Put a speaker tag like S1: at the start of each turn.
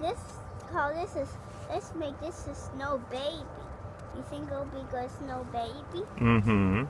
S1: this call this is let's make this a snow baby. You think it'll be good snow baby?
S2: Mm-hmm.